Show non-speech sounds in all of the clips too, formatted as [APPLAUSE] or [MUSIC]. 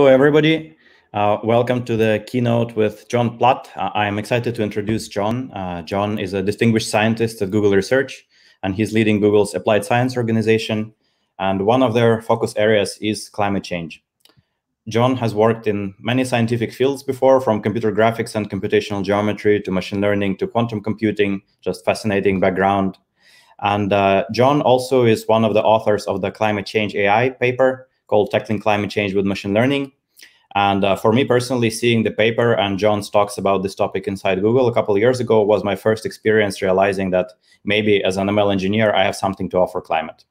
Hello, everybody. Uh, welcome to the keynote with John Platt. Uh, I'm excited to introduce John. Uh, John is a distinguished scientist at Google Research, and he's leading Google's applied science organization. And one of their focus areas is climate change. John has worked in many scientific fields before, from computer graphics and computational geometry to machine learning to quantum computing, just fascinating background. And uh, John also is one of the authors of the climate change AI paper called Tackling Climate Change with Machine Learning. And uh, for me personally, seeing the paper and John's talks about this topic inside Google a couple years ago was my first experience realizing that maybe as an ML engineer, I have something to offer climate.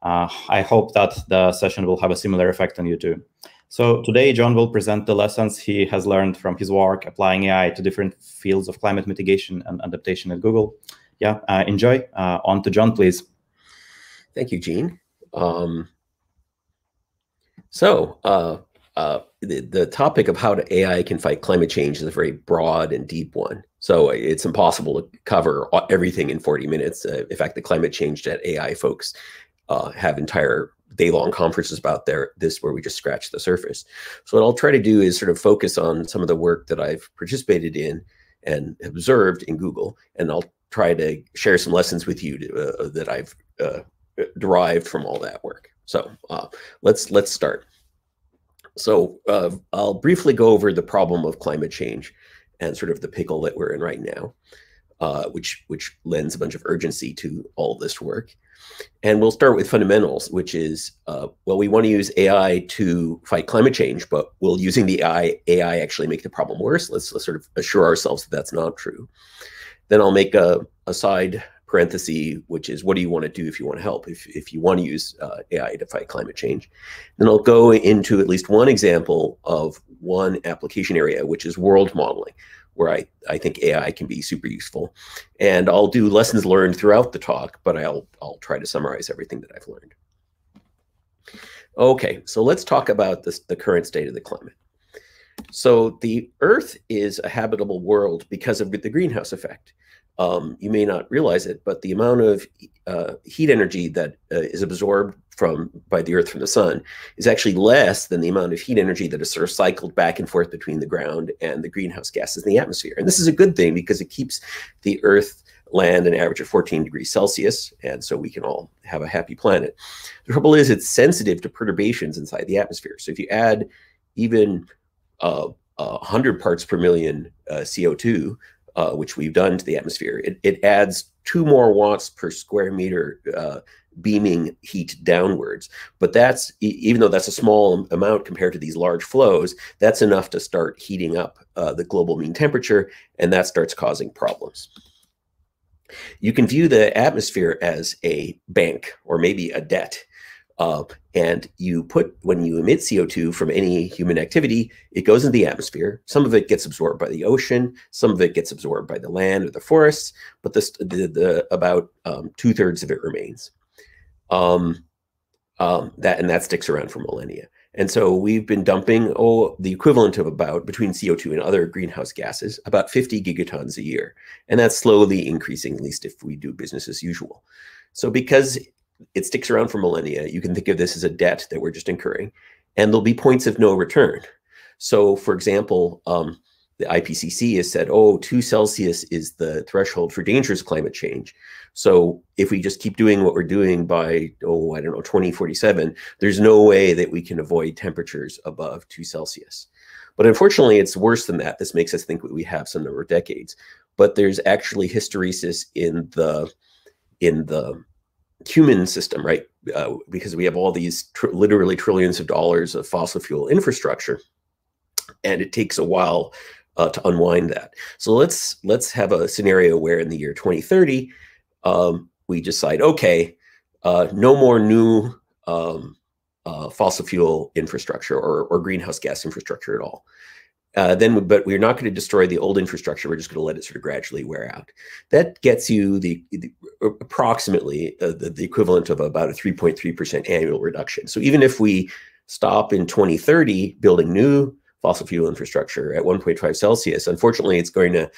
Uh, I hope that the session will have a similar effect on you too. So today, John will present the lessons he has learned from his work applying AI to different fields of climate mitigation and adaptation at Google. Yeah, uh, enjoy. Uh, on to John, please. Thank you, Gene. Um, so uh, uh, the, the topic of how to AI can fight climate change is a very broad and deep one. So it's impossible to cover everything in 40 minutes. Uh, in fact, the climate change at AI folks uh, have entire day-long conferences about their this where we just scratch the surface. So what I'll try to do is sort of focus on some of the work that I've participated in and observed in Google, and I'll try to share some lessons with you to, uh, that I've uh, derived from all that work. So uh, let's let's start. So uh, I'll briefly go over the problem of climate change and sort of the pickle that we're in right now, uh, which which lends a bunch of urgency to all this work. And we'll start with fundamentals, which is uh, well, we want to use AI to fight climate change, but will using the AI AI actually make the problem worse? Let's, let's sort of assure ourselves that that's not true. Then I'll make a, a side parenthesis, which is what do you want to do if you want to help, if, if you want to use uh, AI to fight climate change. Then I'll go into at least one example of one application area, which is world modeling, where I, I think AI can be super useful. And I'll do lessons learned throughout the talk, but I'll, I'll try to summarize everything that I've learned. Okay, so let's talk about this, the current state of the climate. So the Earth is a habitable world because of the greenhouse effect um, you may not realize it, but the amount of uh, heat energy that uh, is absorbed from by the Earth from the sun is actually less than the amount of heat energy that is sort of cycled back and forth between the ground and the greenhouse gases in the atmosphere. And this is a good thing because it keeps the Earth land an average of 14 degrees Celsius, and so we can all have a happy planet. The trouble is, it's sensitive to perturbations inside the atmosphere. So if you add even uh, 100 parts per million uh, CO2 uh, which we've done to the atmosphere, it, it adds two more watts per square meter uh, beaming heat downwards. But that's, even though that's a small amount compared to these large flows, that's enough to start heating up uh, the global mean temperature, and that starts causing problems. You can view the atmosphere as a bank or maybe a debt. Uh, and you put, when you emit CO2 from any human activity, it goes into the atmosphere. Some of it gets absorbed by the ocean, some of it gets absorbed by the land or the forests, but this, the, the about um, two thirds of it remains. Um, um, that and that sticks around for millennia. And so we've been dumping oh the equivalent of about between CO2 and other greenhouse gases about 50 gigatons a year, and that's slowly increasing, at least if we do business as usual. So because it sticks around for millennia. You can think of this as a debt that we're just incurring, and there'll be points of no return. So, for example, um, the IPCC has said, oh, two Celsius is the threshold for dangerous climate change. So if we just keep doing what we're doing by, oh, I don't know, 2047, there's no way that we can avoid temperatures above two Celsius. But unfortunately, it's worse than that. This makes us think we have some number of decades. But there's actually hysteresis in the in the human system, right? Uh, because we have all these tr literally trillions of dollars of fossil fuel infrastructure, and it takes a while uh, to unwind that. So let's let's have a scenario where in the year 2030, um, we decide, okay, uh, no more new um, uh, fossil fuel infrastructure or, or greenhouse gas infrastructure at all. Uh, then, but we're not going to destroy the old infrastructure. We're just going to let it sort of gradually wear out. That gets you the, the approximately uh, the, the, equivalent of about a 3.3% annual reduction. So even if we stop in 2030 building new fossil fuel infrastructure at 1.5 Celsius, unfortunately, it's going to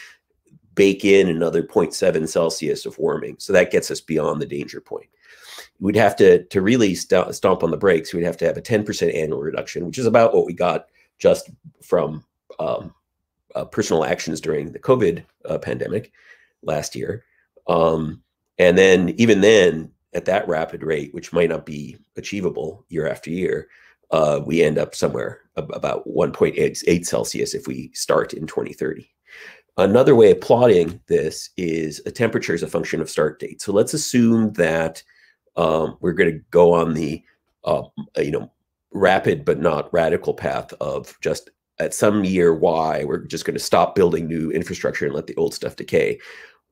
bake in another 0.7 Celsius of warming. So that gets us beyond the danger point. we'd have to to really st stomp on the brakes. We'd have to have a 10% annual reduction, which is about what we got just from um, uh, personal actions during the COVID uh, pandemic last year. Um, and then even then, at that rapid rate, which might not be achievable year after year, uh, we end up somewhere about 1.8 Celsius if we start in 2030. Another way of plotting this is a temperature as a function of start date. So let's assume that um, we're going to go on the uh, you know rapid but not radical path of just at some year Y, we're just going to stop building new infrastructure and let the old stuff decay.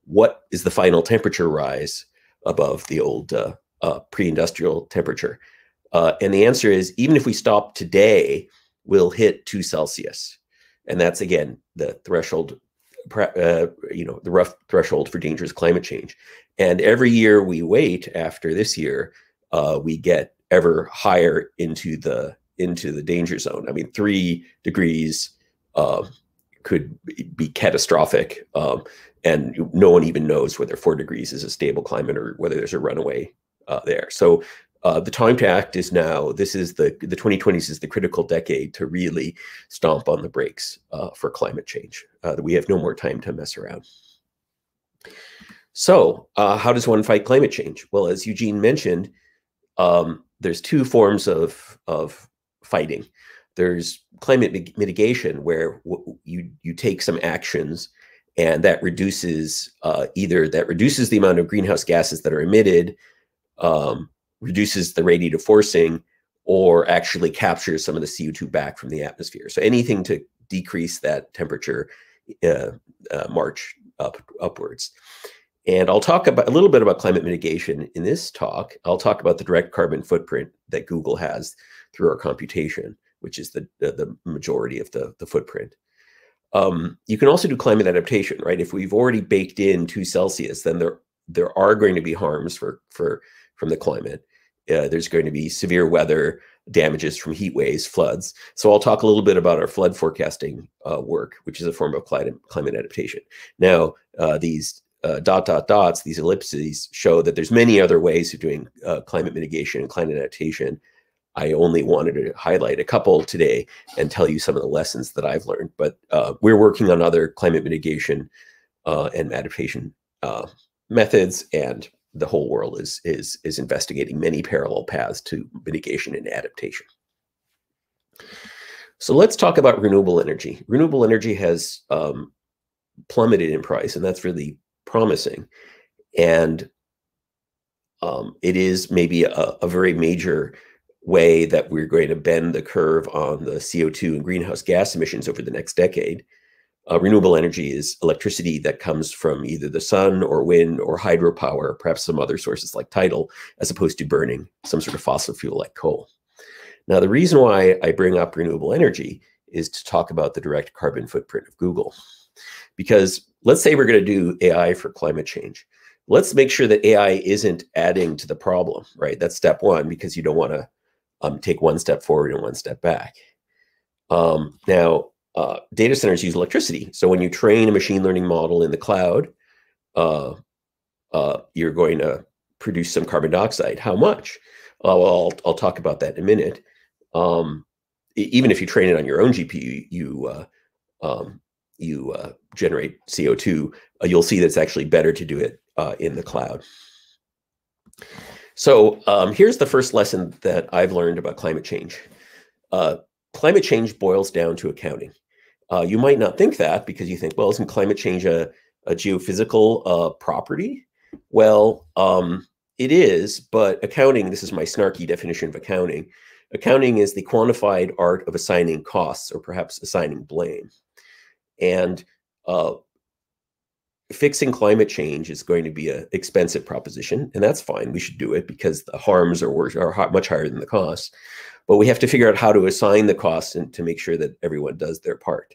What is the final temperature rise above the old uh, uh, pre-industrial temperature? Uh, and the answer is even if we stop today, we'll hit two Celsius, and that's again the threshold, uh, you know, the rough threshold for dangerous climate change. And every year we wait after this year, uh, we get ever higher into the into the danger zone. I mean, three degrees uh, could be catastrophic, um, and no one even knows whether four degrees is a stable climate or whether there's a runaway uh, there. So uh, the time to act is now. This is the the 2020s is the critical decade to really stomp on the brakes uh, for climate change. Uh, we have no more time to mess around. So, uh, how does one fight climate change? Well, as Eugene mentioned, um, there's two forms of of fighting. There's climate mitigation, where you you take some actions, and that reduces uh, either that reduces the amount of greenhouse gases that are emitted. Um, reduces the radiative forcing or actually captures some of the CO2 back from the atmosphere. So anything to decrease that temperature uh, uh, march up upwards. And I'll talk about a little bit about climate mitigation in this talk. I'll talk about the direct carbon footprint that Google has through our computation, which is the the, the majority of the, the footprint. Um, you can also do climate adaptation, right? If we've already baked in two Celsius, then there there are going to be harms for for from the climate. Uh, there's going to be severe weather damages from heat waves, floods. So I'll talk a little bit about our flood forecasting uh, work, which is a form of climate, climate adaptation. Now, uh, these uh, dot, dot, dots, these ellipses show that there's many other ways of doing uh, climate mitigation and climate adaptation. I only wanted to highlight a couple today and tell you some of the lessons that I've learned. But uh, we're working on other climate mitigation and adaptation methods and the whole world is is is investigating many parallel paths to mitigation and adaptation. So let's talk about renewable energy. Renewable energy has um, plummeted in price, and that's really promising. And um, it is maybe a, a, very major way that we're going to bend the curve on the CO2 and greenhouse gas emissions over the next decade. Uh, renewable energy is electricity that comes from either the sun or wind or hydropower, perhaps some other sources like tidal, as opposed to burning some sort of fossil fuel like coal. Now, the reason why I bring up renewable energy is to talk about the direct carbon footprint of Google. Because let's say we're going to do AI for climate change. Let's make sure that AI isn't adding to the problem, right? That's step one, because you don't want to um, take one step forward and one step back. Um, now, uh, data centers use electricity. So when you train a machine learning model in the cloud, uh, uh, you're going to produce some carbon dioxide. How much? Uh, well, I'll, I'll, talk about that in a minute. Um, even if you train it on your own GPU, you uh, um, you uh, generate CO2. you'll see that it's actually better to do it in the cloud. So um, here's the first lesson that I've learned about climate change. climate change boils down to accounting. Uh, you might not think that because you think, well, isn't climate change a, a geophysical uh, property? Well, um, it is, but accounting, this is my snarky definition of accounting. Accounting is the quantified art of assigning costs or perhaps assigning blame. And uh, fixing climate change is going to be an expensive proposition, and that's fine. We should do it because the harms are, worse, are much higher than the costs. But we have to figure out how to assign the costs and to make sure that everyone does their part.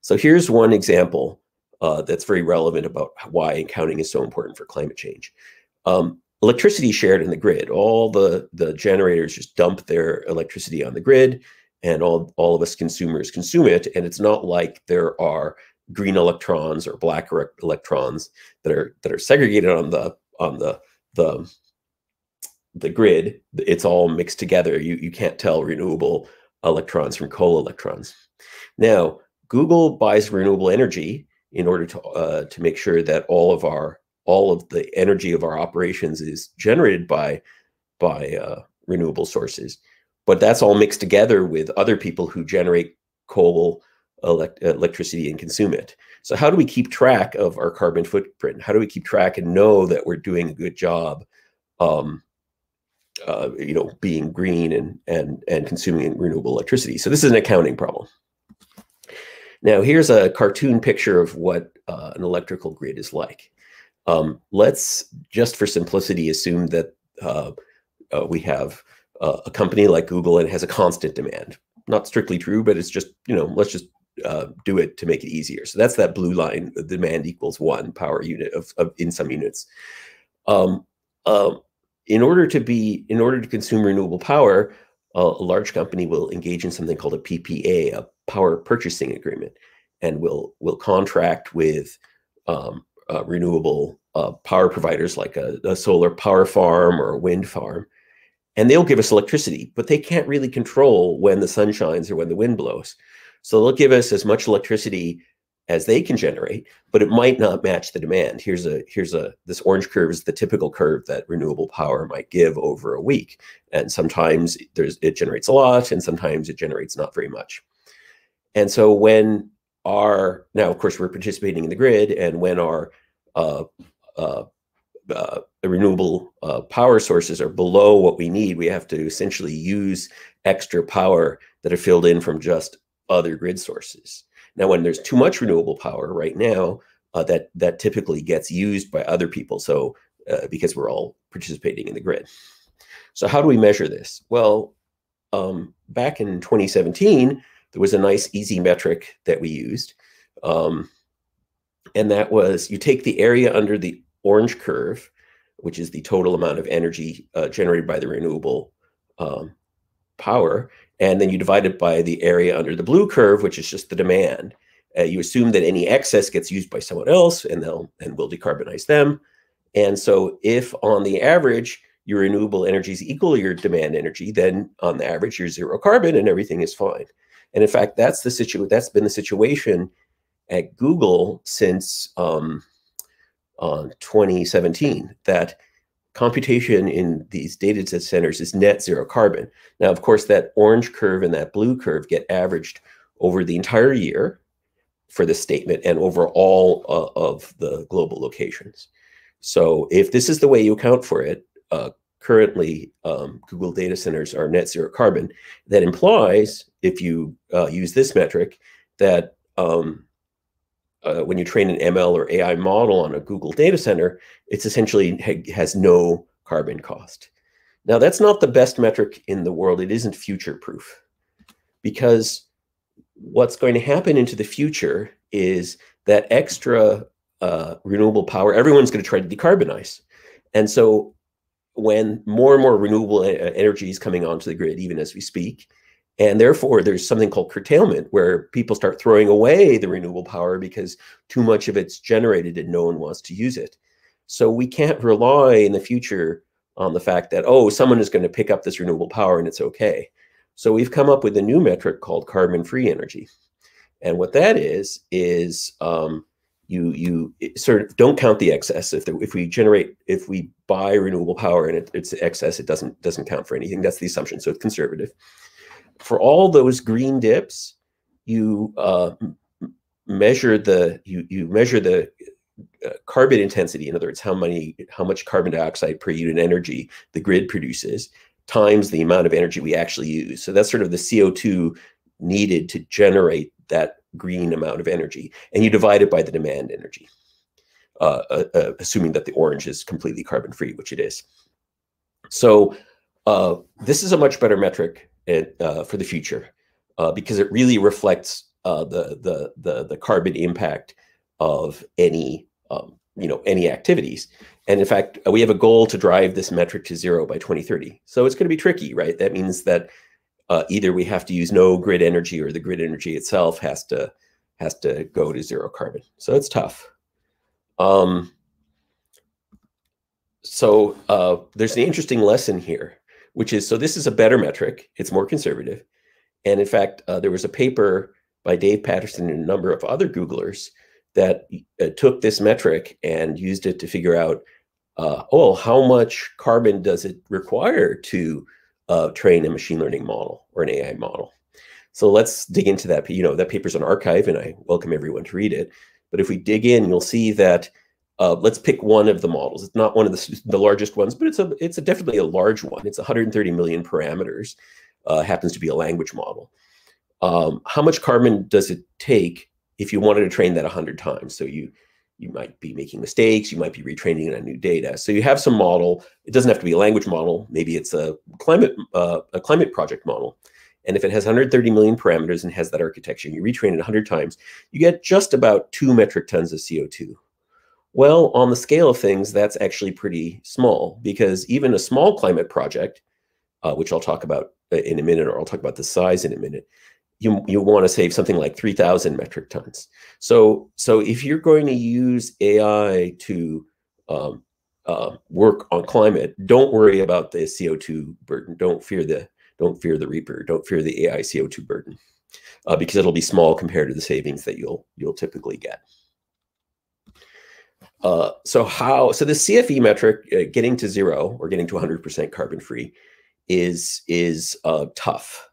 So here's one example uh, that's very relevant about why accounting is so important for climate change. Um, electricity shared in the grid. All the, the generators just dump their electricity on the grid and all, all of us consumers consume it. And it's not like there are green electrons or black electrons that are that are segregated on the on the the the grid, it's all mixed together. You, you can't tell renewable electrons from coal electrons. Now, Google buys renewable energy in order to uh, to make sure that all of our all of the energy of our operations is generated by by uh, renewable sources. But that's all mixed together with other people who generate coal elect electricity and consume it. So how do we keep track of our carbon footprint? How do we keep track and know that we're doing a good job, um, uh, you know, being green and and and consuming renewable electricity? So this is an accounting problem. Now here's a cartoon picture of what uh, an electrical grid is like. Um, let's just for simplicity assume that uh, uh we have uh, a company like Google and has a constant demand. Not strictly true, but it's just you know let's just uh, do it to make it easier. So that's that blue line. Demand equals one power unit of, of in some units. Um, um, in order to be, in order to consume renewable power, uh, a large company will engage in something called a PPA, a power purchasing agreement, and will will contract with um, uh, renewable uh, power providers like a, a solar power farm or a wind farm, and they'll give us electricity, but they can't really control when the sun shines or when the wind blows. So they'll give us as much electricity as they can generate, but it might not match the demand. Here's a here's a this orange curve is the typical curve that renewable power might give over a week. And sometimes there's it generates a lot and sometimes it generates not very much. And so when our now of course we're participating in the grid and when our uh, uh, uh, renewable uh, power sources are below what we need, we have to essentially use extra power that are filled in from just other grid sources. Now, when there's too much renewable power right now, uh, that that typically gets used by other people. So uh, because we're all participating in the grid. So how do we measure this? Well, um, back in 2017, there was a nice easy metric that we used. Um, and that was you take the area under the orange curve, which is the total amount of energy uh, generated by the renewable um, power, and then you divide it by the area under the blue curve, which is just the demand. Uh, you assume that any excess gets used by someone else, and they'll and we'll decarbonize them. And so, if on the average your renewable energy is equal to your demand energy, then on the average you're zero carbon and everything is fine. And in fact, that's the situation. That's been the situation at Google since um, uh, 2017. That computation in these data set centers is net zero carbon. Now, of course, that orange curve and that blue curve get averaged over the entire year for this statement and over all uh, of the global locations. So if this is the way you account for it, uh, currently um, Google data centers are net zero carbon. That implies, if you uh, use this metric, that um, uh, when you train an ML or AI model on a Google data center, it's essentially ha has no carbon cost. Now, that's not the best metric in the world. It isn't future proof because what's going to happen into the future is that extra uh, renewable power, everyone's going to try to decarbonize. And so when more and more renewable energy is coming onto the grid, even as we speak, and therefore, there's something called curtailment where people start throwing away the renewable power because too much of it's generated and no one wants to use it. So we can't rely in the future on the fact that, oh, someone is going to pick up this renewable power and it's okay. So we've come up with a new metric called carbon-free energy. And what that is, is um, you you sort of don't count the excess. If the, if we generate, if we buy renewable power and it, it's excess, it doesn't doesn't count for anything. That's the assumption. So it's conservative for all those green dips, you uh, measure the you you measure the uh, carbon intensity. In other words, how many how much carbon dioxide per unit energy the grid produces times the amount of energy we actually use. So that's sort of the CO2 needed to generate that green amount of energy, and you divide it by the demand energy, uh, uh, uh assuming that the orange is completely carbon free, which it is. So this is a much better metric it, uh, for the future uh, because it really reflects uh, the, the, the, the carbon impact of any, um, you know, any activities. And in fact, we have a goal to drive this metric to zero by 2030. So it's going to be tricky, right? That means that uh, either we have to use no grid energy or the grid energy itself has to has to go to zero carbon. So it's tough. Um, so uh, there's an interesting lesson here, which is so this is a better metric. It's more conservative, and in fact, uh, there was a paper by Dave Patterson and a number of other Googlers that uh, took this metric and used it to figure out, uh, oh, how much carbon does it require to uh, train a machine learning model or an AI model? So let's dig into that. You know, that paper's on arXiv and I welcome everyone to read it. But if we dig in, you'll see that uh, let's pick one of the models. It's not one of the, the largest ones, but it's a it's a definitely a large one. It's 130 million parameters. Uh, happens to be a language model. Um, how much carbon does it take if you wanted to train that 100 times? So you you might be making mistakes. You might be retraining it on new data. So you have some model. It doesn't have to be a language model. Maybe it's a climate uh, a climate project model. And if it has 130 million parameters and has that architecture, you retrain it 100 times, you get just about two metric tons of CO2. Well, on the scale of things, that's actually pretty small because even a small climate project, uh, which I'll talk about uh, in a minute, or I'll talk about the size in a minute, you, you want to save something like 3,000 metric tons. So, so if you're going to use AI to um, uh, work on climate, don't worry about the CO2 burden. Don't fear the don't fear the reaper. Don't fear the AI CO2 burden, uh, because it'll be small compared to the savings that you'll you'll typically get. Uh, so how? So the CFE metric, uh, getting to zero or getting to 100% carbon free, is is uh, tough.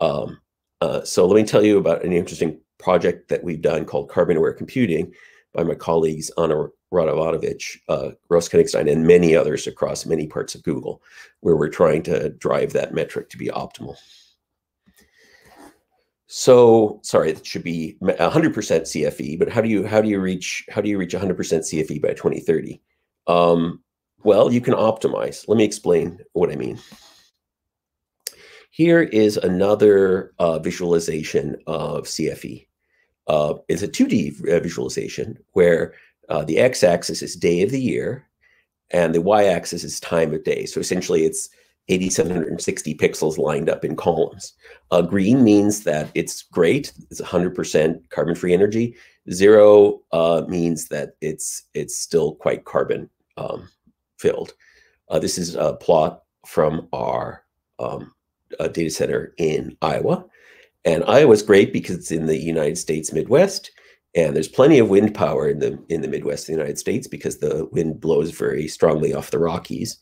Um, uh, so let me tell you about an interesting project that we've done called Carbon Aware Computing by my colleagues Anna Radovanovic, uh, Ross Koningstein, and many others across many parts of Google, where we're trying to drive that metric to be optimal. So sorry, it should be 100% CFE, but how do you how do you reach how do you reach 100% CFE by 2030? Um, well, you can optimize. Let me explain what I mean. Here is another uh, visualization of CFE. Uh, it's a 2D uh, visualization where uh, the x-axis is day of the year and the y-axis is time of day. So essentially it's 8,760 pixels lined up in columns. Uh, green means that it's great. It's 100% carbon-free energy. Zero uh, means that it's it's still quite carbon um, filled. Uh, this is a plot from our um, data center in Iowa. And Iowa's great because it's in the United States Midwest. And there's plenty of wind power in the in the Midwest of the United States because the wind blows very strongly off the Rockies.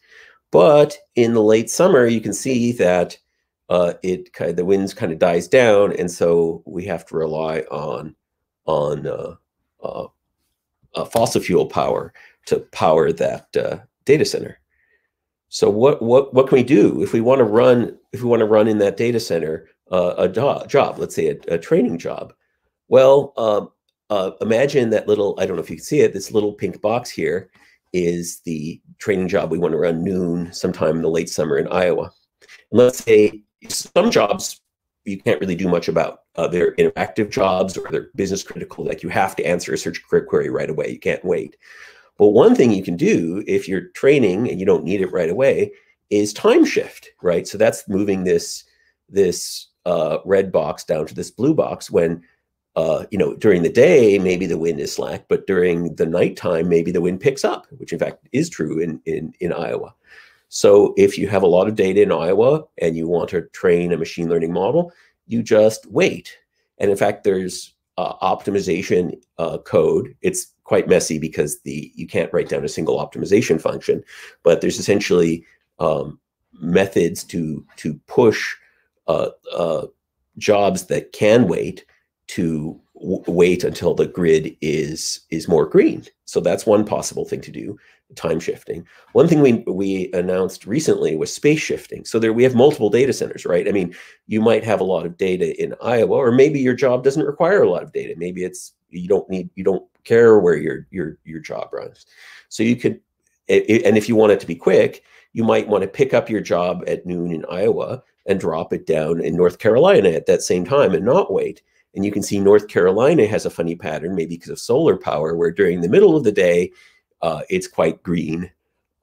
But in the late summer, you can see that uh, it kind of, the winds kind of dies down, and so we have to rely on on uh, uh, uh fossil fuel power to power that uh, data center. So what what what can we do if we want to run if we want to run in that data center uh, a do- job, let's say a, a training job? Well, um, imagine that little I don't know if you can see it. This little pink box here is the training job we want to run noon sometime in the late summer in Iowa. And let's say some jobs you can't really do much about. Uh, they're interactive jobs or they're business critical, like you have to answer a search query right away. You can't wait. But one thing you can do if you're training and you don't need it right away is time shift, right? So that's moving this this uh, red box down to this blue box when uh, you know, during the day, maybe the wind is slack, but during the nighttime, maybe the wind picks up, which in fact is true in, in, in Iowa. So if you have a lot of data in Iowa and you want to train a machine learning model, you just wait. And in fact, there's uh, optimization uh, code. It's quite messy because the you can't write down a single optimization function, but there's essentially um, methods to to push uh, uh jobs that can wait to wait until the grid is is more green. So that's one possible thing to do, time shifting. One thing we we announced recently was space shifting. So there we have multiple data centers, right? I mean, you might have a lot of data in Iowa, or maybe your job doesn't require a lot of data. Maybe it's you don't need you don't care where your your your job runs. So you could, and if you want it to be quick, you might want to pick up your job at noon in Iowa and drop it down in North Carolina at that same time and not wait and you can see North Carolina has a funny pattern, maybe because of solar power, where during the middle of the day, uh, it's quite green.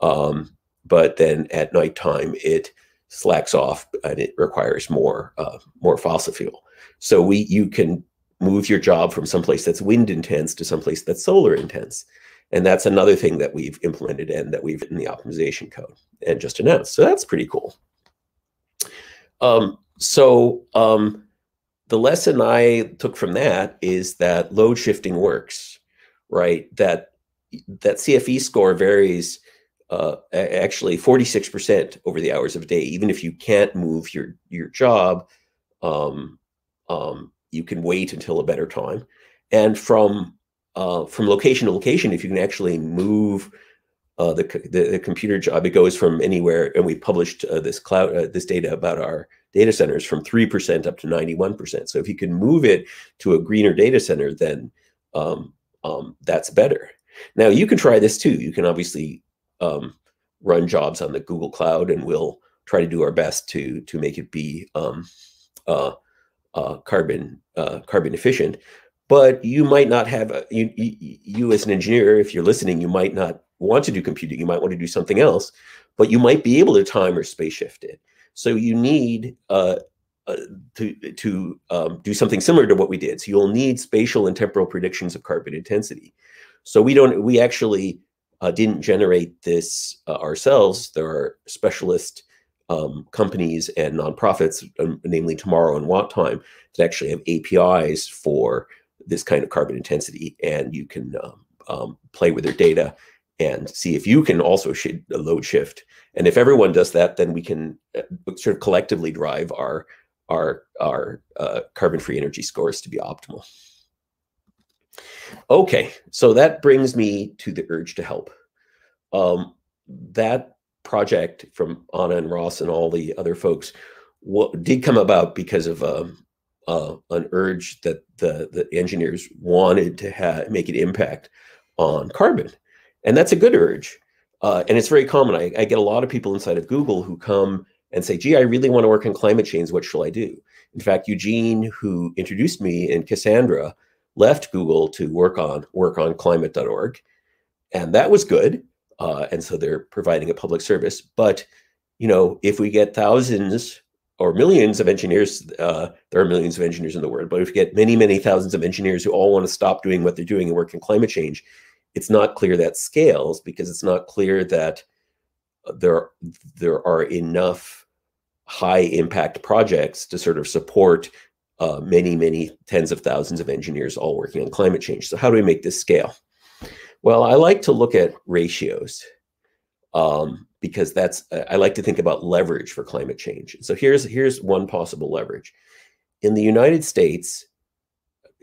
Um, but then at nighttime, it slacks off and it requires more, uh, more fossil fuel. So we, you can move your job from someplace that's wind intense to someplace that's solar intense. And that's another thing that we've implemented and that we've in the optimization code and just announced. So that's pretty cool. Um, so um, the lesson I took from that is that load shifting works, right? That that CFE score varies uh, actually 46% over the hours of a day. Even if you can't move your your job, um, um, you can wait until a better time. And from uh, from location to location, if you can actually move uh, the, the, the computer job, it goes from anywhere. And we published uh, this cloud uh, this data about our data centers from three percent up to ninety one percent. So if you can move it to a greener data center, then um, um, that's better. Now you can try this too. You can obviously um, run jobs on the Google Cloud, and we'll try to do our best to to make it be um, uh, uh, carbon uh, carbon efficient. But you might not have a, you, you you as an engineer, if you're listening, you might not want to do computing. You might want to do something else, but you might be able to time or space shift it. So you need uh, uh, to to um, do something similar to what we did. So you'll need spatial and temporal predictions of carbon intensity. So we don't we actually uh, didn't generate this uh, ourselves. There are specialist um, companies and nonprofits, um, namely Tomorrow and WattTime, that actually have APIs for this kind of carbon intensity, and you can um, um, play with their data and see if you can also sh load shift. And if everyone does that, then we can uh, sort of collectively drive our our our uh, carbon-free energy scores to be optimal. Okay, so that brings me to the urge to help. Um, that project from Anna and Ross and all the other folks what did come about because of um, uh, an urge that the the engineers wanted to have make an impact on carbon, and that's a good urge. Uh, and it's very common. I, I, get a lot of people inside of Google who come and say, "Gee, I really want to work on climate change. What shall I do?" In fact, Eugene, who introduced me, and Cassandra left Google to work on work on climate.org, and that was good. Uh, and so they're providing a public service. But you know, if we get thousands or millions of engineers, uh, there are millions of engineers in the world, but if we get many, many thousands of engineers who all want to stop doing what they're doing and work in climate change, it's not clear that scales because it's not clear that there there are enough high impact projects to sort of support uh, many, many tens of thousands of engineers all working on climate change. So how do we make this scale? Well, I like to look at ratios um, because that's I like to think about leverage for climate change. So here's here's one possible leverage. In the United States,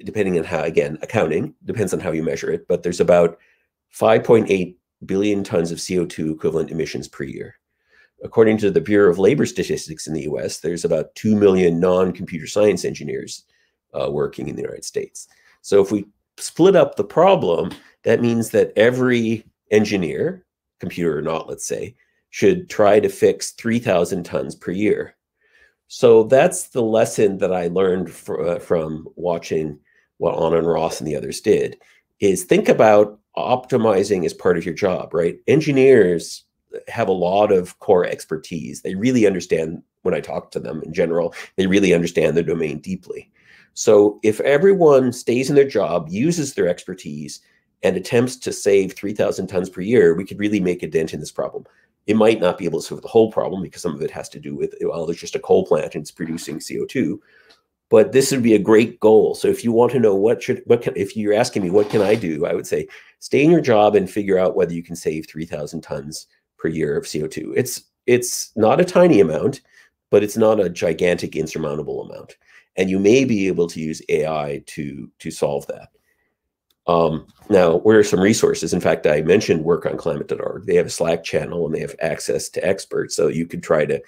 depending on how again accounting depends on how you measure it, but there's about 5.8 billion tons of CO2 equivalent emissions per year. According to the Bureau of Labor Statistics in the US, there's about 2 million non computer science engineers uh, working in the United States. So if we split up the problem, that means that every engineer, computer or not, let's say, should try to fix 3,000 tons per year. So that's the lesson that I learned fr uh, from watching what Anna and Ross and the others did is think about optimizing as part of your job, right? Engineers have a lot of core expertise. They really understand when I talk to them in general, they really understand the domain deeply. So if everyone stays in their job, uses their expertise, and attempts to save 3,000 tons per year, we could really make a dent in this problem. It might not be able to solve the whole problem because some of it has to do with, well, there's just a coal plant and it's producing CO2. But this would be a great goal. So if you want to know what should, what can, if you're asking me, what can I do? I would say stay in your job and figure out whether you can save 3,000 tons per year of CO2. It's it's not a tiny amount, but it's not a gigantic insurmountable amount. And you may be able to use AI to to solve that. Um, now, where are some resources? In fact, I mentioned work on climate.org. They have a Slack channel and they have access to experts. So you could try to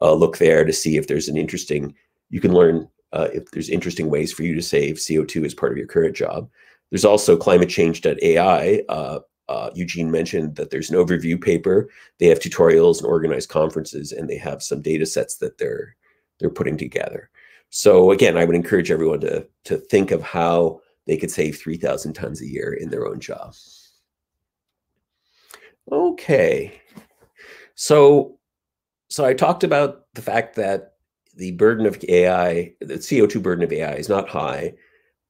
uh, look there to see if there's an interesting, you can learn uh, if there's interesting ways for you to save CO2 as part of your current job. There's also climatechange.ai. Uh, uh, Eugene mentioned that there's an overview paper. They have tutorials and organized conferences, and they have some data sets that they're they're putting together. So again, I would encourage everyone to to think of how they could save 3,000 tons a year in their own job. Okay, so so I talked about the fact that the burden of AI, the CO2 burden of AI is not high,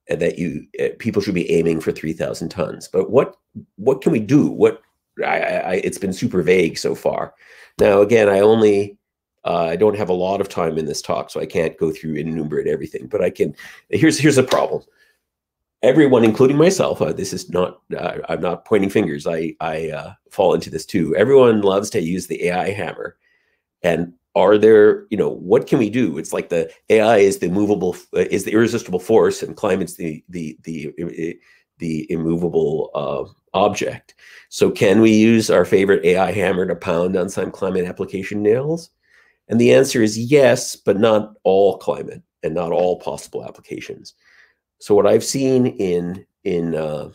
and that you uh, people should be aiming for 3,000 tons. But what what can we do? What I, I, it's been super vague so far. Now, again, I only uh, I don't have a lot of time in this talk, so I can't go through and enumerate everything. But I can. Here's here's a problem. Everyone, including myself, uh, this is not. Uh, I'm not pointing fingers. I I uh, fall into this too. Everyone loves to use the AI hammer, and are there you know what can we do? It's like the ai is the movable uh, is the irresistible force and climate's the the the the immovable uh, object. So can we use our favorite ai hammer to pound on some climate application nails? And the answer is yes but not all climate and not all possible applications. So what i've seen in in uh,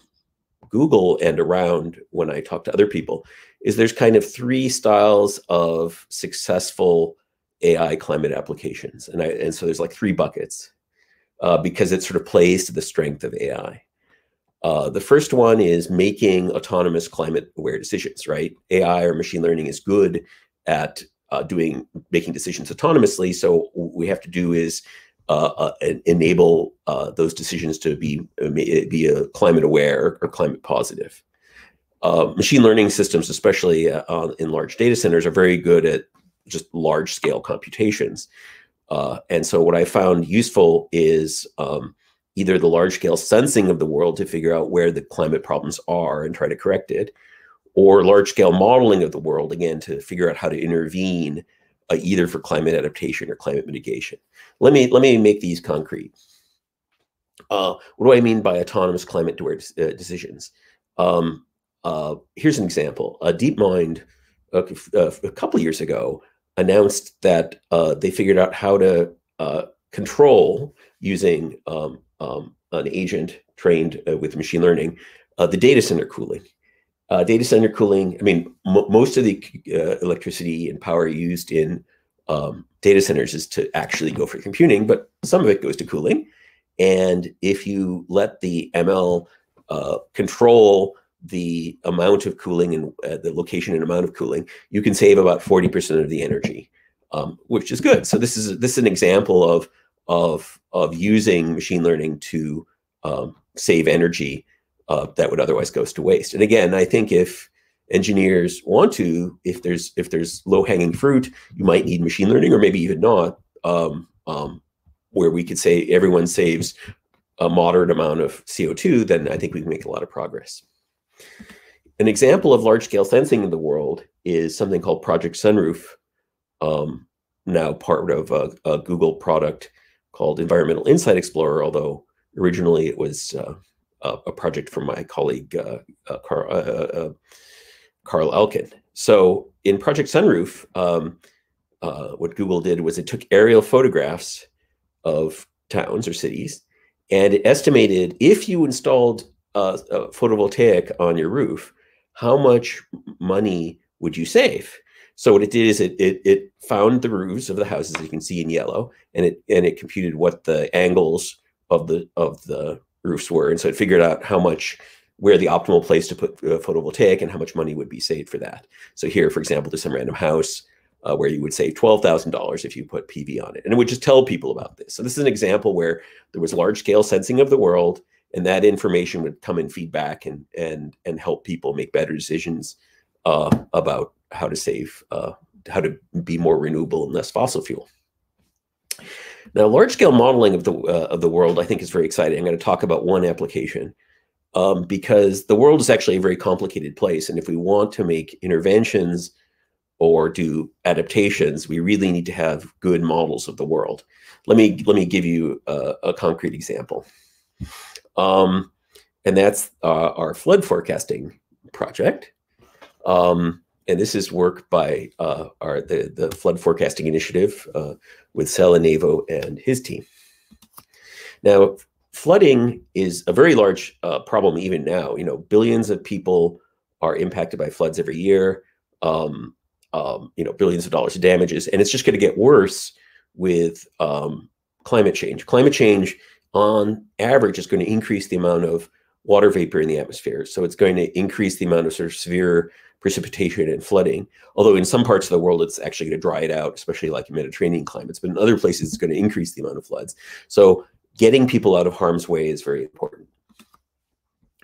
google and around when i talk to other people is there's kind of three styles of successful AI climate applications. And, I, and so there's like three buckets uh, because it sort of plays to the strength of AI. Uh, the first one is making autonomous climate aware decisions, right? AI or machine learning is good at uh, doing making decisions autonomously. So what we have to do is uh, uh, enable uh, those decisions to be be a climate aware or climate positive uh, machine learning systems, especially uh, in large data centers, are very good at just large scale computations. Uh, and so, what I found useful is um, either the large scale sensing of the world to figure out where the climate problems are and try to correct it, or large scale modeling of the world again to figure out how to intervene uh, either for climate adaptation or climate mitigation. Let me let me make these concrete. Uh, what do I mean by autonomous climate aware uh, decisions? Um, uh, here's an example. Uh, DeepMind, uh, a couple years ago, announced that uh, they figured out how to control using um, um, an agent trained with machine learning the data center cooling. data center cooling, I mean, most of the electricity and power used in um, data centers is to actually go for computing, but some of it goes to cooling. And if you let the ML control the amount of cooling and uh, the location and amount of cooling, you can save about 40% of the energy, um, which is good. So this is this is an example of of of using machine learning to um, save energy uh, that would otherwise goes to waste. And again, I think if engineers want to, if there's if there's low hanging fruit, you might need machine learning, or maybe even not, um, um where we could say everyone saves a moderate amount of CO2, then I think we can make a lot of progress. An example of large-scale sensing in the world is something called Project Sunroof, um, now part of a, a, Google product called Environmental Insight Explorer, although originally it was uh, a, project from my colleague uh, uh, Carl, uh, uh, Carl Elkin. So in Project Sunroof, um, uh, what Google did was it took aerial photographs of towns or cities, and it estimated if you installed uh, photovoltaic on your roof, how much money would you save? So what it did is it, it, it found the roofs of the houses you can see in yellow, and it and it computed what the angles of the of the roofs were, and so it figured out how much where the optimal place to put uh, photovoltaic and how much money would be saved for that. So here, for example, there's some random house uh, where you would save $12,000 if you put PV on it. And it would just tell people about this. So this is an example where there was large scale sensing of the world and that information would come in feedback and and and help people make better decisions uh, about how to save, uh, how to be more renewable and less fossil fuel. Now, large scale modeling of the uh, of the world, I think, is very exciting. I'm going to talk about one application um, because the world is actually a very complicated place, and if we want to make interventions or do adaptations, we really need to have good models of the world. Let me let me give you a, a concrete example. Um, and that's uh, our flood forecasting project. Um, and this is work by uh, our the, the flood forecasting initiative uh, with Sella Nevo and his team. Now, flooding is a very large uh, problem even now. You know, billions of people are impacted by floods every year. Um, um, you know, billions of dollars of damages, and it's just going to get worse with um, climate change. Climate change on average is going to increase the amount of water vapor in the atmosphere. So it's going to increase the amount of sort of severe precipitation and flooding. Although in some parts of the world, it's actually going to dry it out, especially like in Mediterranean climates. But in other places, it's going to increase the amount of floods. So getting people out of harm's way is very important.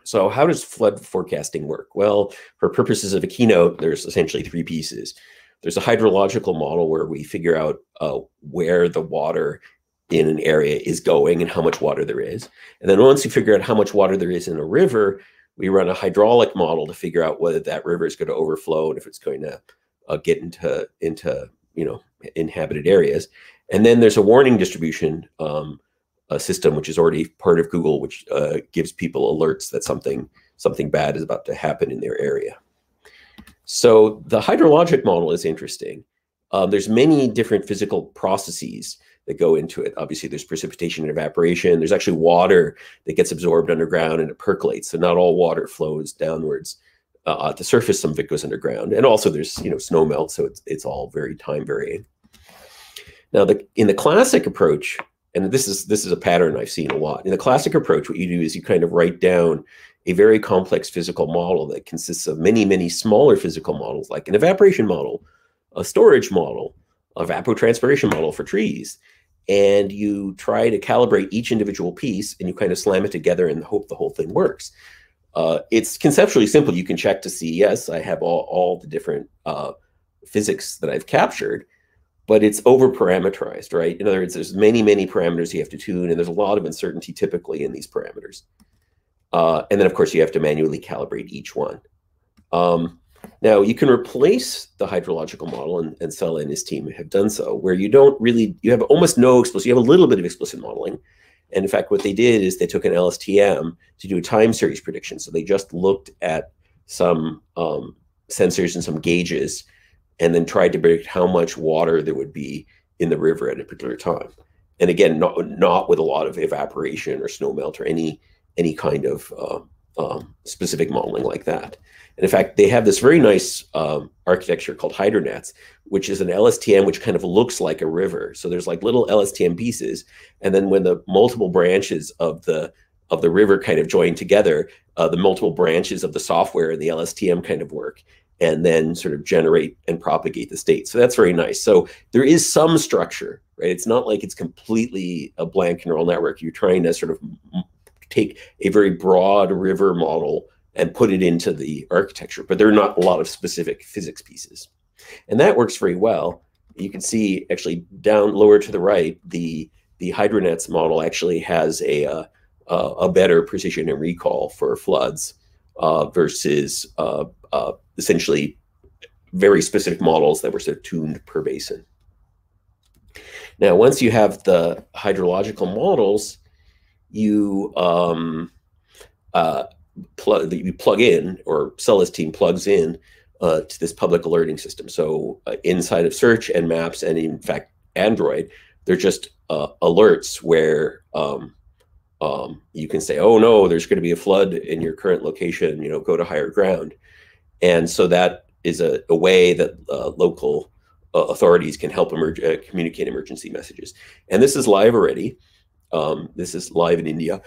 So how does flood forecasting work? Well, for purposes of a keynote, there's essentially three pieces. There's a hydrological model where we figure out uh, where the water in an area is going and how much water there is. And then once we figure out how much water there is in a river, we run a hydraulic model to figure out whether that river is going to overflow and if it's going to uh, get into into you know inhabited areas. And then there's a warning distribution um, a system, which is already part of Google, which uh, gives people alerts that something something bad is about to happen in their area. So the hydrologic model is interesting. Um, there's many different physical processes that go into it. Obviously, there's precipitation and evaporation. There's actually water that gets absorbed underground and it percolates. So not all water flows downwards uh, at the surface. Some of it goes underground. And also there's, you know, snow melt. So it's, it's all very time varying. Now, the, in the classic approach, and this is this is a pattern I've seen a lot. In the classic approach, what you do is you kind of write down a very complex physical model that consists of many, many smaller physical models, like an evaporation model, a storage model, a evapotranspiration model for trees. And you try to calibrate each individual piece and you kind of slam it together and hope the whole thing works. Uh, it's conceptually simple. You can check to see, yes, I have all, all the different uh, physics that I've captured, but it's over parameterized, right? In other words, there's many, many parameters you have to tune, and there's a lot of uncertainty typically in these parameters. Uh, and then, of course, you have to manually calibrate each one. Um, now, you can replace the hydrological model, and, and Sella and his team have done so, where you don't really, you have almost no explicit, you have a little bit of explicit modeling. And in fact, what they did is they took an LSTM to do a time series prediction. So they just looked at some um, sensors and some gauges and then tried to predict how much water there would be in the river at a particular time. And again, not not with a lot of evaporation or snow melt or any any kind of uh, um, specific modeling like that. And in fact, they have this very nice um, architecture called HydroNets, which is an LSTM which kind of looks like a river. So there's like little LSTM pieces, and then when the multiple branches of the of the river kind of join together, uh, the multiple branches of the software and the LSTM kind of work, and then sort of generate and propagate the state. So that's very nice. So there is some structure, right? It's not like it's completely a blank neural network. You're trying to sort of take a very broad river model and put it into the architecture, but there are not a lot of specific physics pieces. And that works very well. You can see actually down lower to the right, the, the HydroNets model actually has a, uh, uh, a better precision and recall for floods uh, versus uh, uh, essentially very specific models that were sort of tuned per basin. Now, once you have the hydrological models, you um, uh, plug you plug in, or team plugs in uh, to this public alerting system. So uh, inside of Search and Maps, and in fact Android, they're just uh, alerts where um, um, you can say, "Oh no, there's going to be a flood in your current location. You know, go to higher ground." And so that is a, a way that uh, local uh, authorities can help emerge, communicate emergency messages. And this is live already. Um, this is live in India.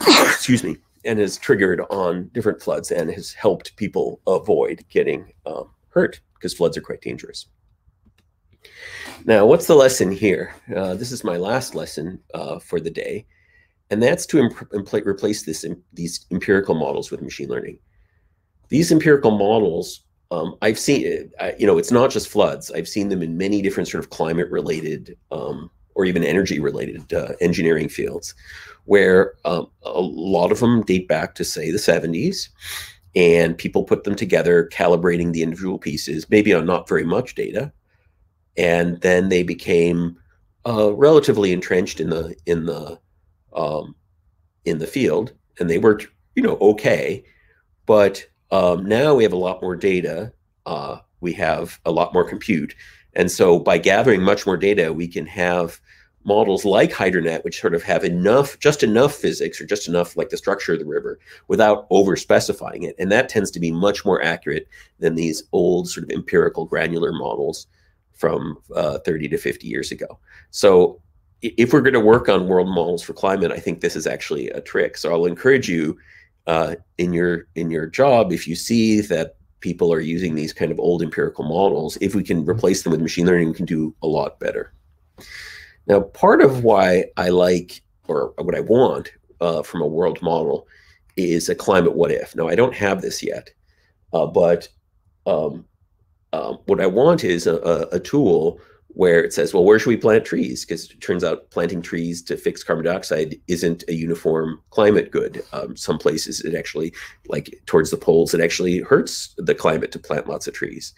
[COUGHS] Excuse me. And has triggered on different floods and has helped people avoid getting um, hurt because floods are quite dangerous. Now, what's the lesson here? Uh, this is my last lesson uh, for the day, and that's to replace this in these empirical models with machine learning. These empirical models, um, I've seen, uh, you know, it's not just floods. I've seen them in many different sort of climate-related um, or even energy related uh, engineering fields, where um, a lot of them date back to, say, the 70s. And people put them together, calibrating the individual pieces, maybe on not very much data. And then they became uh, relatively entrenched in the in the um, in the field, and they worked, you know, okay. But um, now we have a lot more data. Uh, we have a lot more compute, and so by gathering much more data, we can have models like HydroNet, which sort of have enough, just enough physics or just enough like the structure of the river without over specifying it. And that tends to be much more accurate than these old sort of empirical granular models from uh, 30 to 50 years ago. So if we're going to work on world models for climate, I think this is actually a trick. So I'll encourage you uh, in your in your job if you see that people are using these kind of old empirical models, if we can replace them with machine learning, we can do a lot better. Now, part of why I like or what I want uh, from a world model is a climate what if. Now I don't have this yet, uh, but um, um, what I want is a, a, a, tool where it says, well, where should we plant trees? Because it turns out planting trees to fix carbon dioxide isn't a uniform climate good. Um, some places it actually, like towards the poles, it actually hurts the climate to plant lots of trees.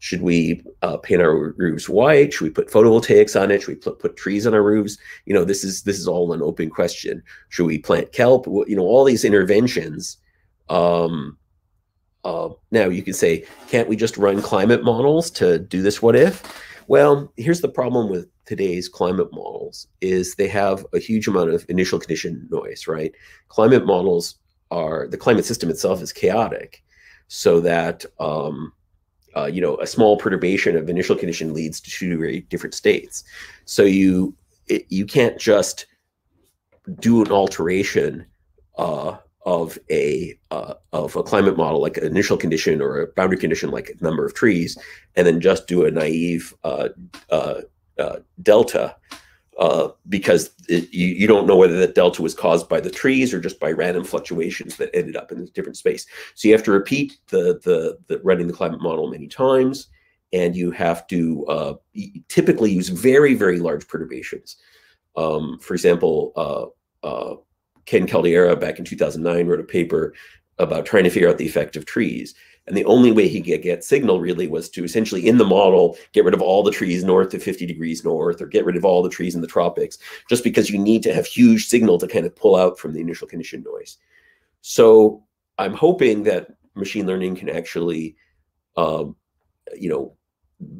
Should we uh, paint our roofs white? Should we put photovoltaics on it? Should we put, put trees on our roofs? You know, this is this is all an open question. Should we plant kelp? You know, all these interventions. Um, uh, now you can say, can't we just run climate models to do this? What if? Well, here's the problem with today's climate models is they have a huge amount of initial condition noise, right? Climate models are the climate system itself is chaotic, so that um, uh, you know a small perturbation of initial condition leads to two very different states. So you it, you can't just do an alteration uh, of a uh, of a climate model like an initial condition or a boundary condition like a number of trees and then just do a naive uh, uh, uh delta uh, because it, you, you don't know whether that delta was caused by the trees or just by random fluctuations that ended up in a different space. So you have to repeat the the, the running the climate model many times and you have to uh, typically use very very large perturbations. Um, for example Ken Caldeira back in 2009 wrote a paper about trying to figure out the effect of trees. And the only way he could get signal really was to essentially in the model get rid of all the trees north of 50 degrees north or get rid of all the trees in the tropics, just because you need to have huge signal to kind of pull out from the initial condition noise. So I'm hoping that machine learning can actually, um, you know,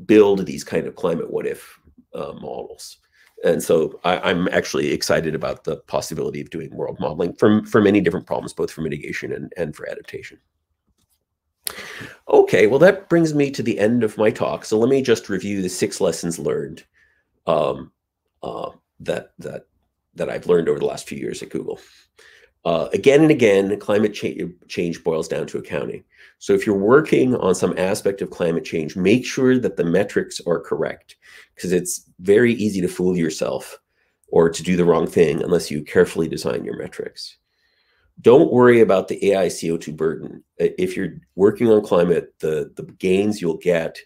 build these kind of climate what if uh, models and so I, am actually excited about the possibility of doing world modeling for, for many different problems, both for mitigation and, and for adaptation. Okay, well, that brings me to the end of my talk. So let me just review the six lessons learned um, uh, that, that, that I've learned over the last few years at Google. Uh, again and again, climate cha change boils down to accounting. So if you're working on some aspect of climate change, make sure that the metrics are correct because it's very easy to fool yourself or to do the wrong thing unless you carefully design your metrics. Don't worry about the AI CO2 burden. If you're working on climate, the, the gains you'll get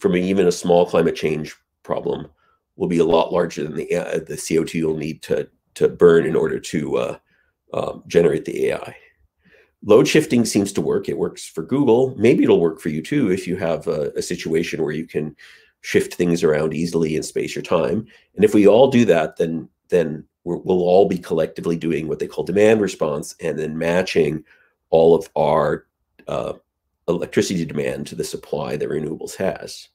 from even a small climate change problem will be a lot larger than the, uh, the CO2 you'll need to, to burn in order to uh, um, generate the AI. Load shifting seems to work. It works for Google. Maybe it'll work for you too if you have a, a situation where you can shift things around easily in space or time. And if we all do that, then then we will all be collectively doing what they call demand response and then matching all of our uh, electricity demand to the supply that renewables has.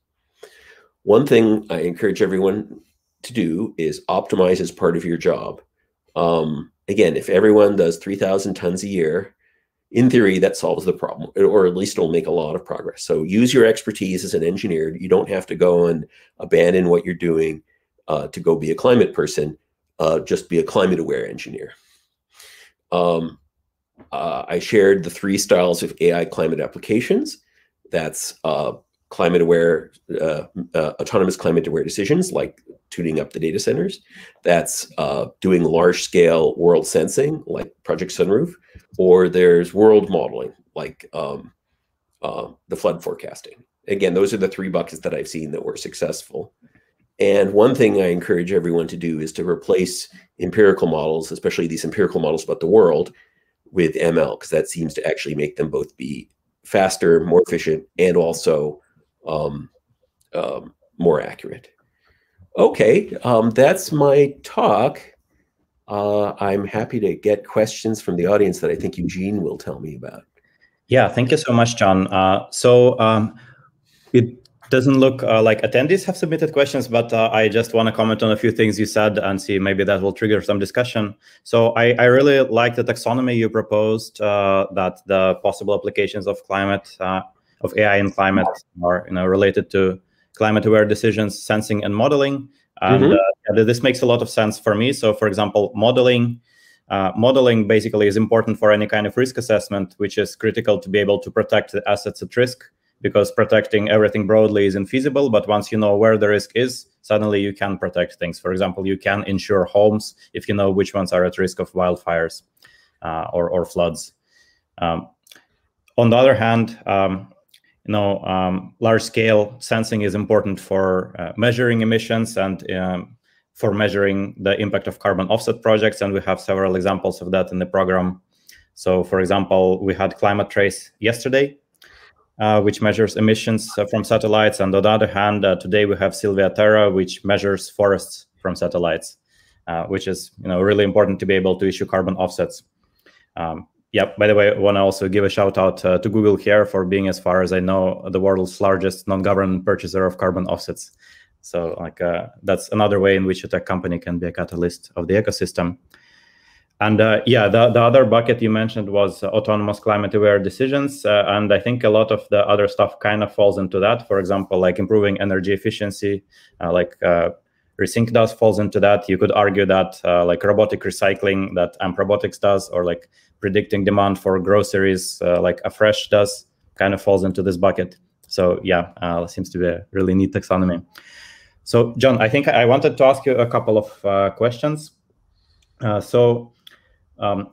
One thing I encourage everyone to do is optimize as part of your job. Um, again, if everyone does 3,000 tons a year, in theory, that solves the problem, or at least it'll make a lot of progress. So use your expertise as an engineer. You don't have to go and abandon what you're doing uh, to go be a climate person. Uh, just be a climate aware engineer. Um, uh, I shared the three styles of AI climate applications. That's uh, climate aware, uh, uh, autonomous climate aware decisions like tuning up the data centers. That's uh, doing large scale world sensing like Project Sunroof, or there's world modeling like um, uh, the flood forecasting. Again, those are the three buckets that I've seen that were successful. And one thing I encourage everyone to do is to replace empirical models, especially these empirical models about the world, with ML, because that seems to actually make them both be faster, more efficient, and also um, um, more accurate. Okay, um, that's my talk. Uh, I'm happy to get questions from the audience that I think Eugene will tell me about. Yeah, thank you so much, John. Uh, so um, it doesn't look uh, like attendees have submitted questions, but uh, I just want to comment on a few things you said and see maybe that will trigger some discussion. So I, I really like the taxonomy you proposed, uh, that the possible applications of climate uh, of AI and climate are you know related to climate aware decisions, sensing and modeling. And mm -hmm. uh, this makes a lot of sense for me. So, for example, modeling. Uh, modeling basically is important for any kind of risk assessment, which is critical to be able to protect the assets at risk because protecting everything broadly is infeasible. But once you know where the risk is, suddenly you can protect things. For example, you can insure homes if you know which ones are at risk of wildfires uh, or, or floods. Um, on the other hand, um, you know, um, large-scale sensing is important for uh, measuring emissions and um, for measuring the impact of carbon offset projects, and we have several examples of that in the program. So, for example, we had Climate Trace yesterday, uh, which measures emissions from satellites, and on the other hand, uh, today we have SilviaTerra, which measures forests from satellites, uh, which is you know really important to be able to issue carbon offsets. Um, yeah, by the way, I want to also give a shout out uh, to Google here for being, as far as I know, the world's largest non-government purchaser of carbon offsets. So like uh, that's another way in which a tech company can be a catalyst of the ecosystem. And uh, yeah, the, the other bucket you mentioned was autonomous climate aware decisions. Uh, and I think a lot of the other stuff kind of falls into that. For example, like improving energy efficiency, uh, like uh, Resync does falls into that. You could argue that uh, like robotic recycling that AMP Robotics does, or like predicting demand for groceries uh, like Afresh does kind of falls into this bucket. So yeah, uh, seems to be a really neat taxonomy. So John, I think I wanted to ask you a couple of uh, questions. Uh, so um,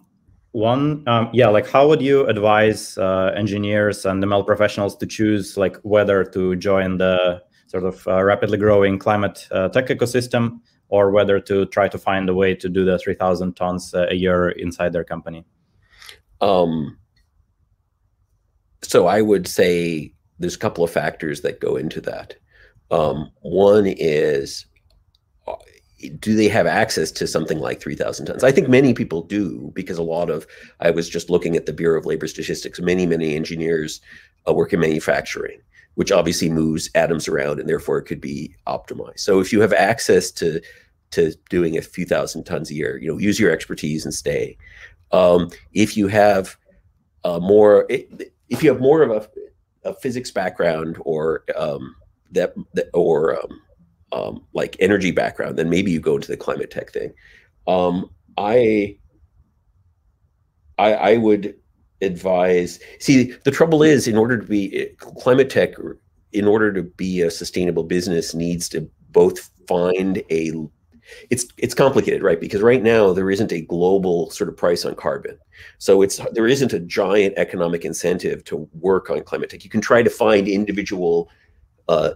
one, um, yeah, like how would you advise uh, engineers and ML professionals to choose like whether to join the sort of uh, rapidly growing climate tech ecosystem or whether to try to find a way to do the 3000 tons a year inside their company? Um, so I would say there's a couple of factors that go into that. Um, one is, uh, do they have access to something like 3,000 tons? I think many people do because a lot of, I was just looking at the Bureau of Labor Statistics, many, many engineers uh, work in manufacturing, which obviously moves atoms around and therefore it could be optimized. So if you have access to, to doing a few thousand tons a year, you know, use your expertise and stay. Um, if you have uh, more, if you have more of a, a physics background or um, that, that, or um, um, like energy background, then maybe you go into the climate tech thing. Um, I, I, I would advise. See, the trouble is, in order to be climate tech, in order to be a sustainable business, needs to both find a it's it's complicated, right? Because right now there isn't a global sort of price on carbon, so it's there isn't a giant economic incentive to work on climate tech. You can try to find individual uh,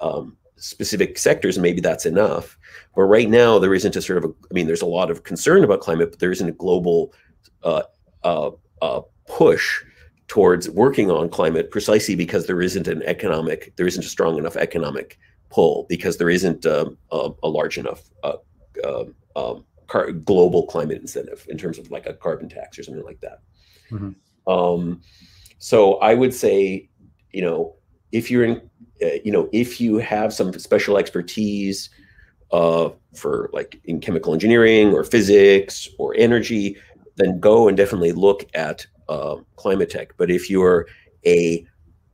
um, specific sectors, maybe that's enough. But right now there isn't a sort of a, I mean, there's a lot of concern about climate, but there isn't a global uh, uh, uh push towards working on climate precisely because there isn't an economic, there isn't a strong enough economic pull because there isn't um, a, a, large enough uh, um, um global climate incentive in terms of like a carbon tax or something like that. Mm-hmm. Um, so I would say, you know, if you're in, uh, you know, if you have some special expertise uh, for like in chemical engineering or physics or energy, then go and definitely look at uh, climate tech. But if you're a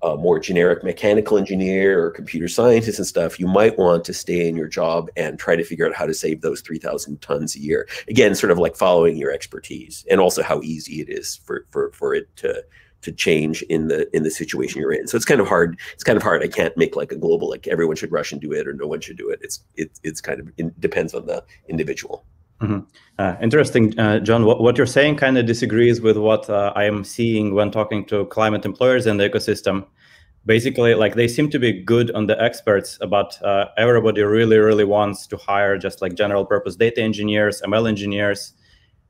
a more generic mechanical engineer or computer scientist and stuff, you might want to stay in your job and try to figure out how to save those 3,000 tons a year. Again, sort of like following your expertise and also how easy it is for, for, for it to, to change in the in the situation you're in. So it's kind of hard. It's kind of hard. I can't make like a global like everyone should rush and do it or no one should do it. It's it, it's kind of it depends on the individual. Mm-hmm. Uh, interesting, uh, John. What, what, you're saying kind of disagrees with what uh, I am seeing when talking to climate employers in the ecosystem. Basically, like they seem to be good on the experts, but uh, everybody really, really wants to hire just like general purpose data engineers, ML engineers,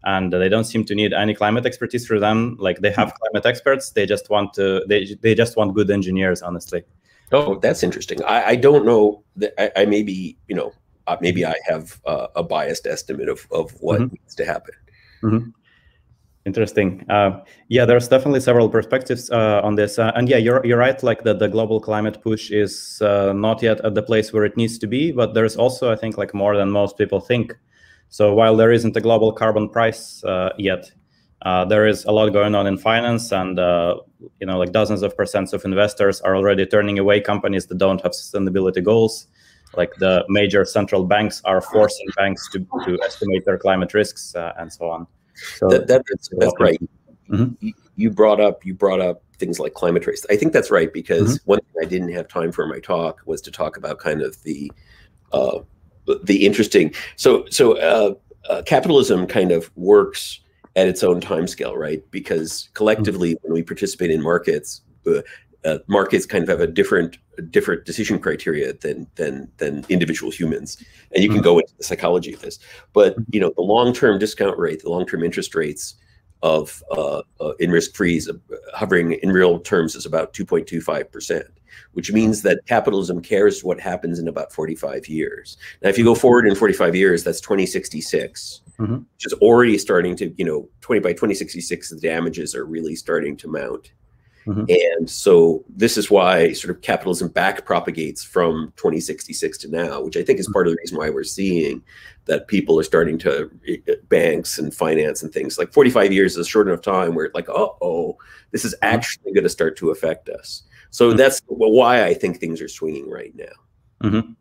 and they don't seem to need any climate expertise for them. Like they have climate experts, they just want to they they just want good engineers, honestly. Oh, that's interesting. I, I don't know that I, I maybe you know uh, maybe I have uh, a biased estimate of, of what mm-hmm. needs to happen. Mm-hmm. Interesting. Uh, yeah, there's definitely several perspectives uh, on this, uh, and yeah, you're you're right. Like the the global climate push is uh, not yet at the place where it needs to be, but there's also, I think, like more than most people think. So while there isn't a global carbon price yet, there is a lot going on in finance, and you know, like dozens of percents of investors are already turning away companies that don't have sustainability goals like the major central banks are forcing banks to, to estimate their climate risks uh, and so on. So that, that, that's, that's right. mm-hmm. you, brought up you brought up things like climate trace. I think that's right because mm-hmm. one thing I didn't have time for in my talk was to talk about kind of the uh, the interesting. So so uh, uh, capitalism kind of works at its own time scale, right? Because collectively, mm-hmm. when we participate in markets, uh, markets kind of have a different different decision criteria than than than individual humans, and you can mm-hmm. go into the psychology of this. But you know, the long term discount rate, the long term interest rates of uh, uh, in risk freeze uh, hovering in real terms is about 2.25 percent which means that capitalism cares what happens in about 45 years. Now, if you go forward in 45 years, that's 2066, mm-hmm. which is already starting to, you know, 20 by 2066, the damages are really starting to mount. Mm-hmm. And so this is why sort of capitalism back propagates from 2066 to now, which I think is part of the reason why we're seeing that people are starting to uh, banks and finance and things like 45 years is a short enough time where like, oh, this is mm-hmm. actually going to start to affect us. So mm-hmm. that's why I think things are swinging right now. Mm-hmm.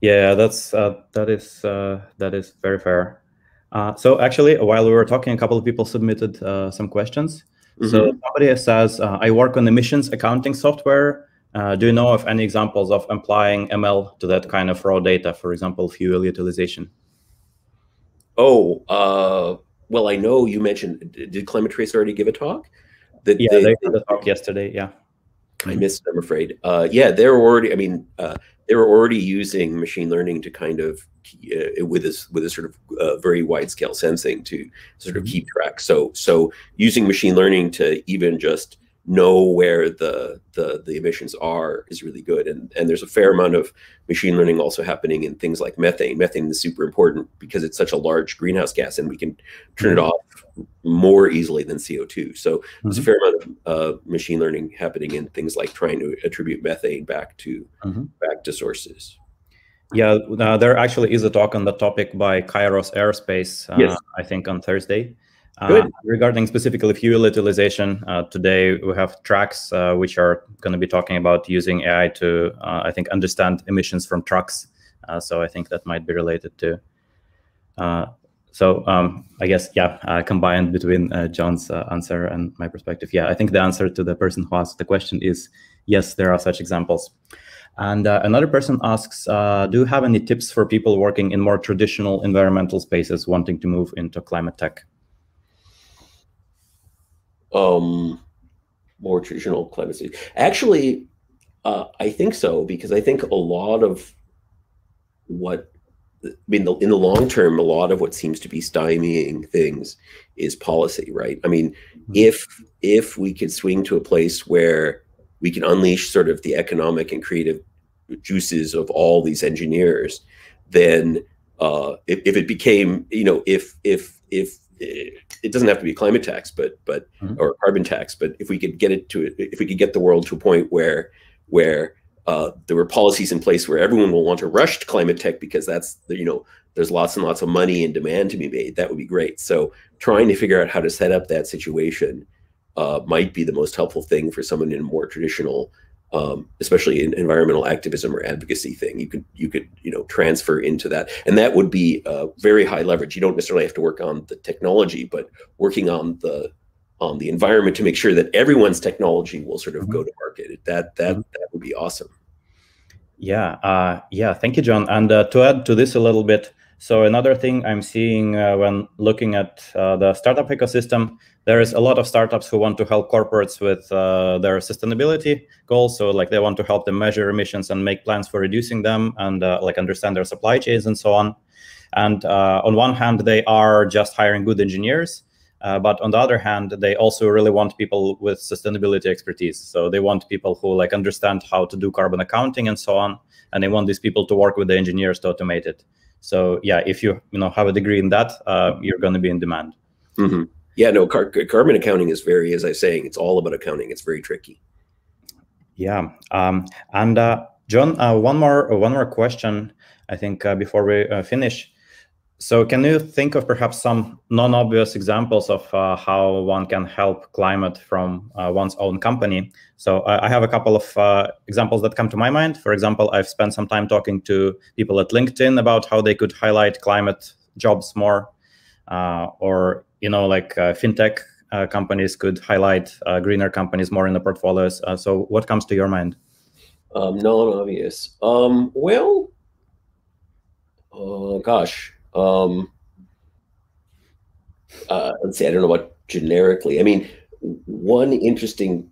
Yeah, that's uh, that is uh, that is very fair. Uh, so actually, while we were talking, a couple of people submitted uh, some questions. Mm-hmm. So somebody says, uh, "I work on emissions accounting software. Uh, do you know of any examples of applying ML to that kind of raw data, for example, fuel utilization?" Oh, well, I know you mentioned. Did Climate Trace already give a talk? The, yeah, the, they did a talk yesterday. Yeah. I missed. I'm afraid. Uh, yeah, they're already. I mean, uh, they were already using machine learning to kind of uh, with this with a sort of uh, very wide scale sensing to sort of mm-hmm. keep track. So so using machine learning to even just know where the, the the emissions are is really good and and there's a fair amount of machine learning also happening in things like methane methane is super important because it's such a large greenhouse gas and we can turn it mm-hmm. off more easily than co2 so there's a mm-hmm. fair amount of uh, machine learning happening in things like trying to attribute methane back to mm-hmm. back to sources yeah uh, there actually is a talk on the topic by kairos aerospace uh, yes. i think on thursday uh, regarding specifically fuel utilization, uh, today we have tracks uh, which are going to be talking about using AI to, uh, I think, understand emissions from trucks. Uh, so I think that might be related to. Uh, so um, I guess, yeah, combined between John's answer and my perspective, yeah, I think the answer to the person who asked the question is yes, there are such examples. And another person asks, do you have any tips for people working in more traditional environmental spaces wanting to move into climate tech? um, more traditional climate. Actually, uh, I think so because I think a lot of what I mean, the, in the long term, a lot of what seems to be stymieing things is policy, right? I mean, mm-hmm. if if we could swing to a place where we can unleash sort of the economic and creative juices of all these engineers, then uh, if, if it became, you know, if if if it doesn't have to be a climate tax, but but mm-hmm. or carbon tax, but if we could get it to if we could get the world to a point where where uh, there were policies in place where everyone will want to rush to climate tech because that's you know there's lots and lots of money and demand to be made. That would be great. So trying to figure out how to set up that situation uh, might be the most helpful thing for someone in a more traditional um, especially in environmental activism or advocacy thing. You could you could you know transfer into that, and that would be uh, very high leverage. You don't necessarily have to work on the technology, but working on the on the environment to make sure that everyone's technology will sort of mm -hmm. go to market. That that mm -hmm. that would be awesome. Yeah, uh, yeah. Thank you, John. And uh, to add to this a little bit, so another thing I'm seeing uh, when looking at uh, the startup ecosystem, there is a lot of startups who want to help corporates with uh, their sustainability goals. So like they want to help them measure emissions and make plans for reducing them and uh, like understand their supply chains and so on. And uh, on one hand, they are just hiring good engineers. Uh, but on the other hand, they also really want people with sustainability expertise. So they want people who like understand how to do carbon accounting and so on. And they want these people to work with the engineers to automate it. So yeah, if you you know have a degree in that, uh, you're going to be in demand. Mm-hmm. Yeah, no, car- carbon accounting is very, as I was saying, it's all about accounting. It's very tricky. Yeah, um, and uh, John, uh, one more one more question. I think uh, before we uh, finish. So, can you think of perhaps some non-obvious examples of uh, how one can help climate from uh, one's own company? So, I have a couple of uh, examples that come to my mind. For example, I've spent some time talking to people at LinkedIn about how they could highlight climate jobs more, uh, or you know, like uh, fintech uh, companies could highlight greener companies more in the portfolios. So, what comes to your mind? Um, non-obvious. Um, well, gosh. Um, uh, let's see. I don't know what generically. I mean, one interesting.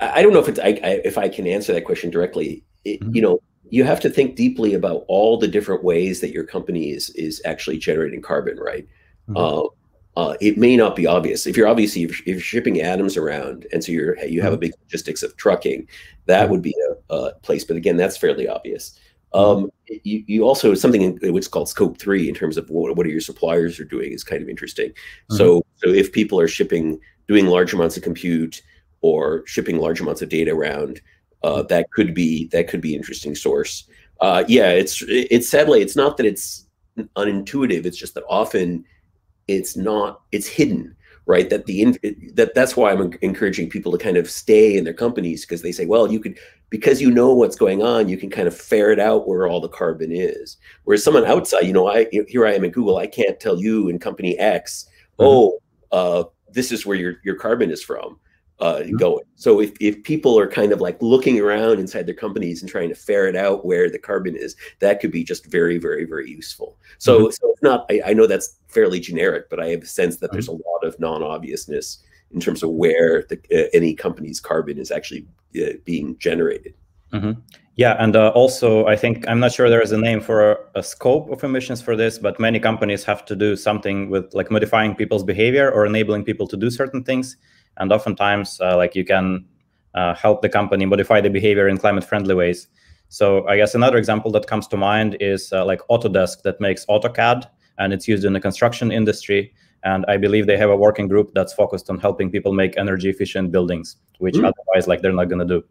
I, I don't know if it's I, I, if I can answer that question directly. It, mm-hmm. You know, you have to think deeply about all the different ways that your company is is actually generating carbon, right? Mm-hmm. Uh, uh, it may not be obvious. If you're obviously if you're shipping atoms around, and so you're you have a mm-hmm. big logistics of trucking, that would be a, a place. But again, that's fairly obvious. Mm-hmm. Um, you, you also something in what's called scope three in terms of what, what are your suppliers are doing is kind of interesting. Mm-hmm. So so if people are shipping doing large amounts of compute or shipping large amounts of data around, uh, that could be that could be interesting source. Uh, yeah, it's it's sadly it's not that it's unintuitive. It's just that often it's not it's hidden right that the in that that's why i'm encouraging people to kind of stay in their companies because they say well you could because you know what's going on you can kind of ferret out where all the carbon is whereas someone outside you know i here i am at google i can't tell you in company x mm-hmm. oh uh, this is where your your carbon is from uh, mm-hmm. going. So if, if people are kind of like looking around inside their companies and trying to ferret out where the carbon is, that could be just very, very, very useful. So, mm-hmm. so it's not, I, I, know that's fairly generic, but I have a sense that mm-hmm. there's a lot of non-obviousness in terms of where the, uh, any company's carbon is actually uh, being generated. Mm-hmm. Yeah, and uh, also I think I'm not sure there is a name for a, a, scope of emissions for this, but many companies have to do something with like modifying people's behavior or enabling people to do certain things and oftentimes uh, like you can uh, help the company modify the behavior in climate friendly ways so i guess another example that comes to mind is uh, like autodesk that makes autocad and it's used in the construction industry and i believe they have a working group that's focused on helping people make energy efficient buildings which mm. otherwise like they're not going to do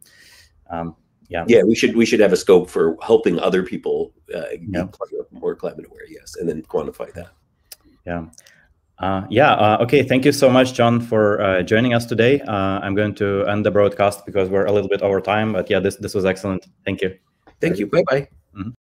um, yeah yeah we should we should have a scope for helping other people uh, yeah. more climate aware yes and then quantify that yeah uh, yeah, uh, okay. Thank you so much, John, for uh, joining us today. Uh, I'm going to end the broadcast because we're a little bit over time, but yeah, this, this was excellent. Thank you. Thank you. Bye-bye. Mm -hmm.